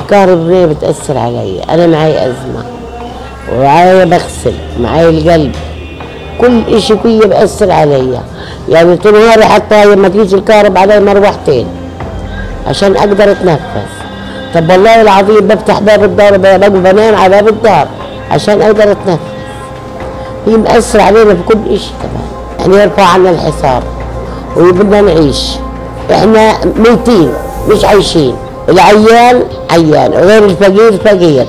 الكهرباء بتأثر علي. أنا معي أزمة. ومعايا بغسل. معايا القلب. كل إشي فيا بأثر علي. يعني طول نهاري حتى لما تيجي الكهرباء علي مروحتين. عشان أقدر أتنفس. طب والله العظيم بفتح باب الدار بنام على باب الدار. عشان أقدر أتنفس. هي مأثر علينا بكل إشي كمان. يعني يرفع عنا الحساب وبدنا نعيش. إحنا ميتين مش عايشين. العيان عيان غير الفقير فقير.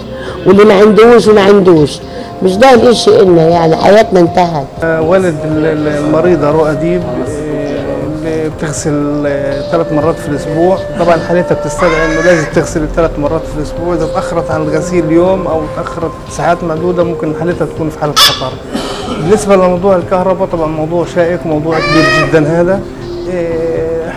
واللي ما عندوش وما عندوش. مش ده الاشي إلنا يعني حياتنا انتهت. والد ال- ال- المريضة رؤى ديب آه، اللي بتغسل آه، ثلاث مرات في الأسبوع. طبعا حالتها بتستدعي إنه لازم تغسل ثلاث مرات في الأسبوع. إذا تأخرت عن الغسيل يوم أو تأخرت ساعات معدودة ممكن حالتها تكون في حالة خطر. بالنسبة لموضوع الكهرباء طبعا موضوع شائك موضوع كبير جدا هذا.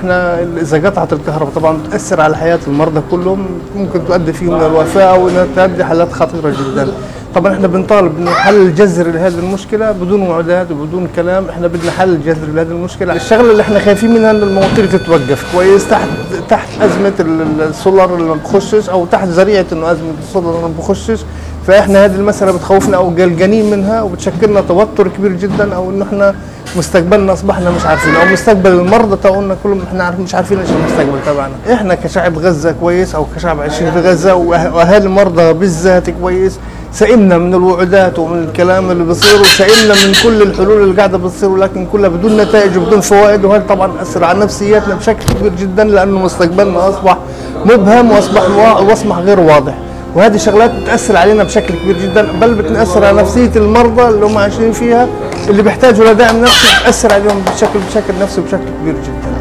إحنا إذا قطعت الكهرباء طبعا بتأثر على حياة المرضى كلهم ممكن تؤدي فيهم للوفاه أو انها تؤدي حالات خطيرة جدا. طبعا إحنا بنطالب إنه حل جذري لهذه المشكلة بدون وعدات وبدون كلام إحنا بدنا حل جذري لهذه المشكلة. الشغلة اللي إحنا خايفين منها ان المواتير تتوقف كويس تحت تحت أزمة ال- ال- السولار اللي ما بخشش أو تحت ذريعة إنه أزمة السولار اللي ما بخشش. فإحنا هذه المسألة بتخوفنا أو قلقانين منها وبتشكلنا توتر كبير جدا أو إنه إحنا مستقبلنا أصبحنا مش عارفين أو مستقبل المرضى تاعنا كلهم إحنا مش عارفين إيش المستقبل تبعنا. إحنا كشعب غزة كويس أو كشعب عايشين في غزة واهالي المرضى بالذات كويس سئمنا من الوعودات ومن الكلام اللي بيصير وسئمنا من كل الحلول اللي قاعدة بتصير ولكن كلها بدون نتائج وبدون فوائد وهذا طبعا أثر على نفسياتنا بشكل كبير جدا لأنه مستقبلنا أصبح مبهم وأصبح وا- وأصبح غير واضح. وهذه شغلات بتأثر علينا بشكل كبير جدا بل بتأثر على نفسية المرضى اللي هم عايشين فيها اللي بيحتاجوا لدعم نفسي بتأثر عليهم بشكل بشكل نفسي بشكل كبير جدا.